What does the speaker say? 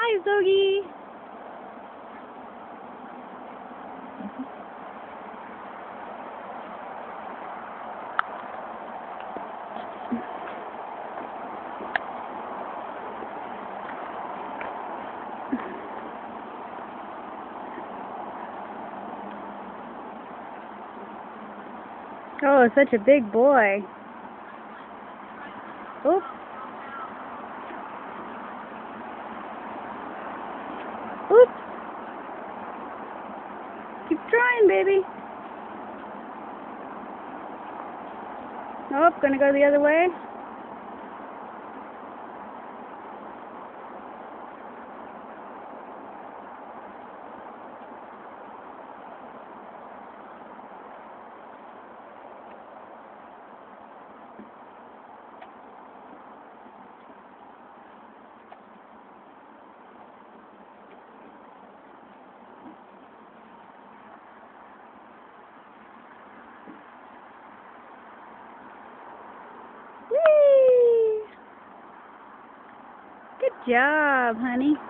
Hi, Zogi. Oh, such a big boy. Oop. Oop. Keep trying, baby. Nope, gonna go the other way. Good job, honey.